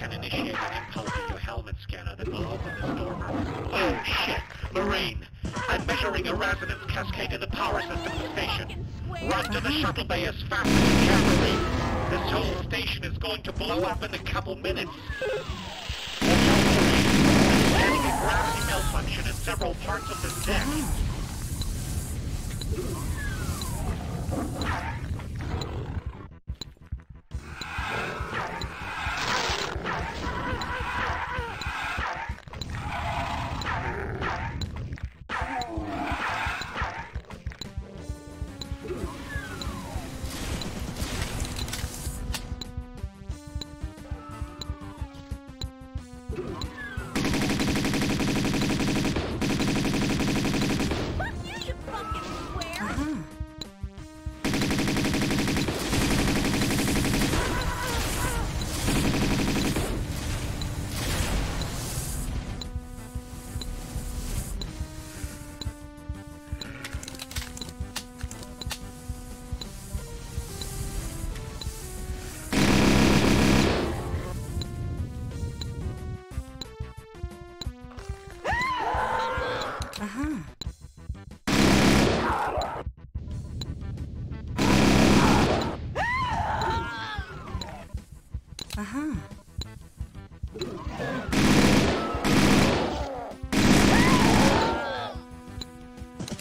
can initiate an impulse in your helmet scanner that will open the door. Oh shit! Marine! I'm measuring a resonance cascade in the power system of the station. Run to the shuttle bay as fast as you can, Marine! This whole station is going to blow up in a couple minutes! Gravity malfunction in several parts of this deck.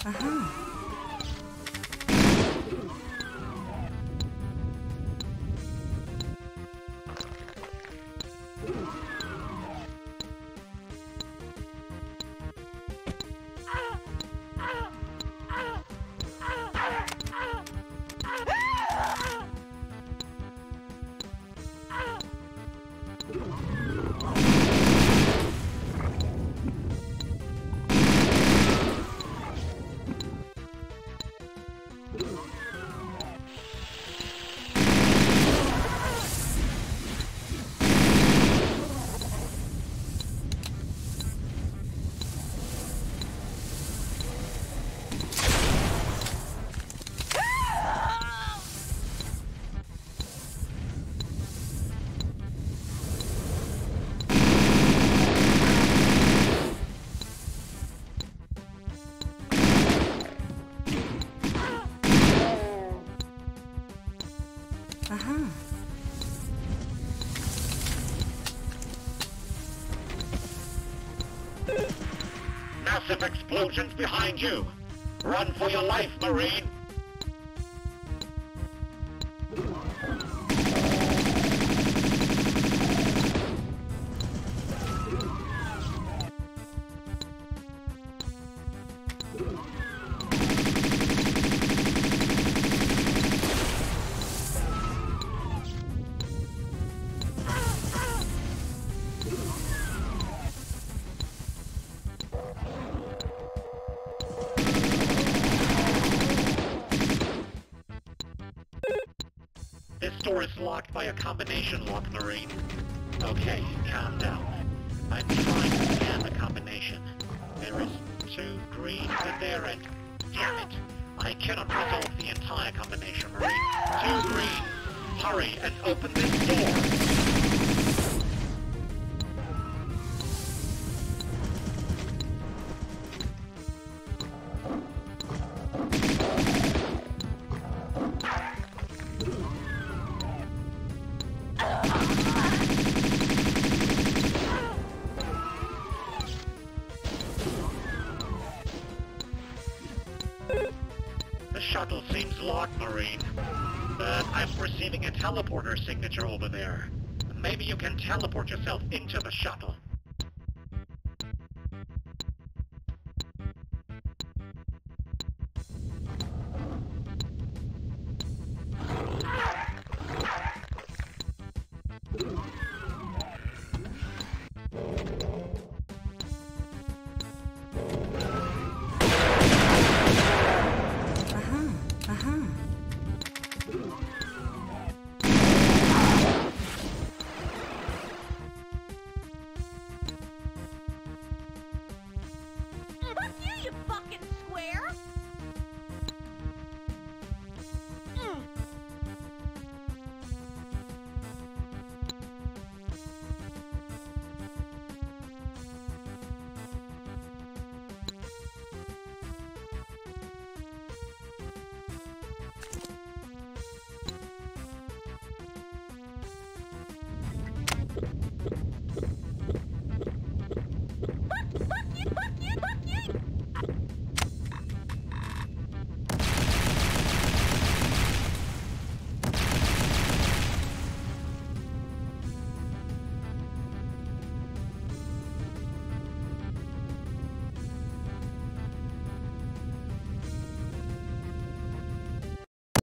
Aha. Massive explosions behind you! Run for your life, Marine! This door is locked by a combination lock, Marine. Okay, calm down. I'm trying to scan the combination. There is two green at their end. Damn it! I cannot resolve the entire combination, Marine. Two green! Hurry and open this door! Seems locked, Marine. But I'm receiving a teleporter signature over there. Maybe you can teleport yourself into the shuttle.